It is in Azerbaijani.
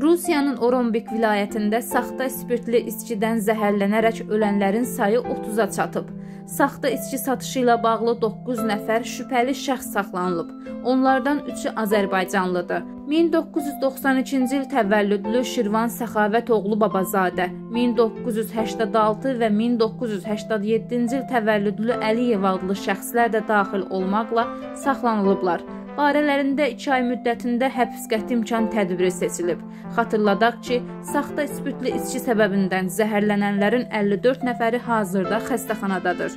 Rusiyanın Orombik vilayətində saxta spirtli içkidən zəhərlənərək ölənlərin sayı 30-a çatıb. Saxta içki satışı ilə bağlı 9 nəfər şübhəli şəxs saxlanılıb. Onlardan 3-ü Azərbaycanlıdır. 1992-ci il təvəllüdlü Şirvan Səxavət oğlu Babazadə, 1986 və 1987-ci il təvəllüdlü Əliyev adlı şəxslər də daxil olmaqla saxlanılıblar. Barələrində 2 ay müddətində həbs qəti imkan tədbiri seçilib. Xatırladaq ki, saxta spirtli içki səbəbindən zəhərlənənlərin 54 nəfəri hazırda xəstəxanadadır.